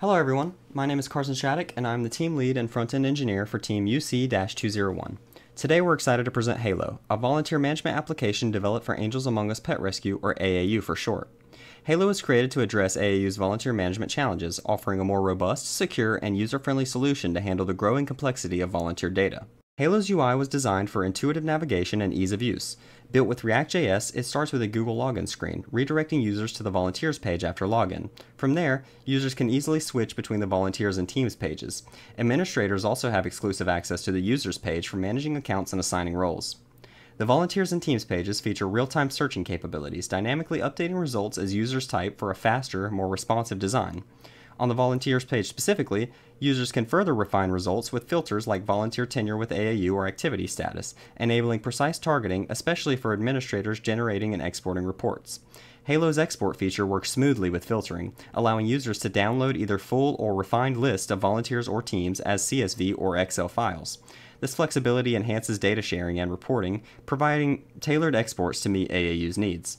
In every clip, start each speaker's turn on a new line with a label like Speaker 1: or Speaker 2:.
Speaker 1: Hello everyone, my name is Carson Shattuck and I'm the team lead and front-end engineer for Team UC-201. Today we're excited to present Halo, a volunteer management application developed for Angels Among Us Pet Rescue, or AAU for short. Halo was created to address AAU's volunteer management challenges, offering a more robust, secure, and user-friendly solution to handle the growing complexity of volunteer data. Halo's UI was designed for intuitive navigation and ease of use. Built with React.js, it starts with a Google login screen, redirecting users to the volunteers page after login. From there, users can easily switch between the volunteers and teams pages. Administrators also have exclusive access to the users page for managing accounts and assigning roles. The volunteers and teams pages feature real-time searching capabilities, dynamically updating results as users type for a faster, more responsive design. On the volunteers page specifically, users can further refine results with filters like volunteer tenure with AAU or activity status, enabling precise targeting, especially for administrators generating and exporting reports. Halo's export feature works smoothly with filtering, allowing users to download either full or refined lists of volunteers or teams as CSV or Excel files. This flexibility enhances data sharing and reporting, providing tailored exports to meet AAU's needs.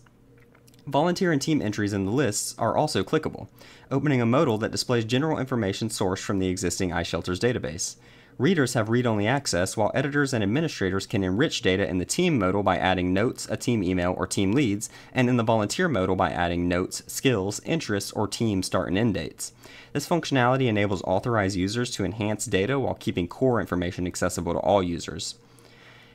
Speaker 1: Volunteer and team entries in the lists are also clickable, opening a modal that displays general information sourced from the existing iShelters database. Readers have read-only access, while editors and administrators can enrich data in the team modal by adding notes, a team email, or team leads, and in the volunteer modal by adding notes, skills, interests, or team start and end dates. This functionality enables authorized users to enhance data while keeping core information accessible to all users.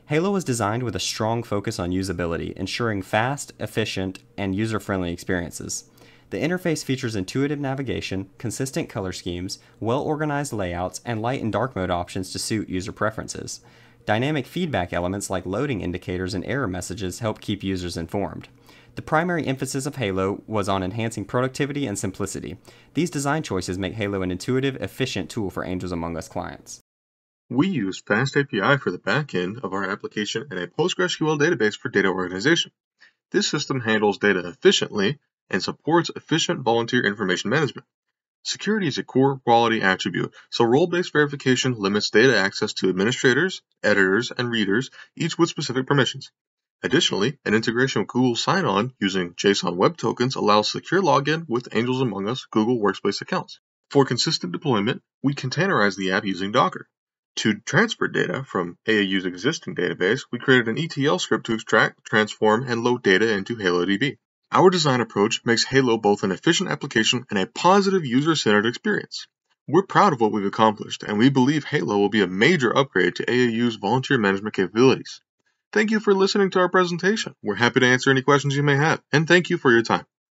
Speaker 1: Halo was designed with a strong focus on usability, ensuring fast, efficient, and user-friendly experiences. The interface features intuitive navigation, consistent color schemes, well-organized layouts, and light and dark mode options to suit user preferences. Dynamic feedback elements like loading indicators and error messages help keep users informed. The primary emphasis of Halo was on enhancing productivity and simplicity. These design choices make Halo an intuitive, efficient tool for Angels Among Us clients.
Speaker 2: We use FastAPI for the backend of our application and a PostgreSQL database for data organization. This system handles data efficiently and supports efficient volunteer information management. Security is a core quality attribute, so role-based verification limits data access to administrators, editors, and readers, each with specific permissions. Additionally, an integration with Google Sign-On using JSON Web Tokens allows secure login with Angels Among Us Google Workspace accounts. For consistent deployment, we containerize the app using Docker. To transfer data from AAU's existing database, we created an ETL script to extract, transform, and load data into HaloDB. Our design approach makes Halo both an efficient application and a positive user-centered experience. We're proud of what we've accomplished, and we believe Halo will be a major upgrade to AAU's volunteer management capabilities. Thank you for listening to our presentation. We're happy to answer any questions you may have, and thank you for your time.